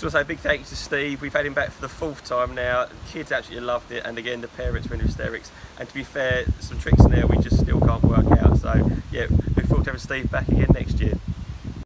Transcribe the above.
Just want to say a big thank you to Steve. We've had him back for the fourth time now. The kids absolutely loved it, and again, the parents were in hysterics. And to be fair, some tricks in there we just still can't work out. So, yeah, look forward to having Steve back again next year.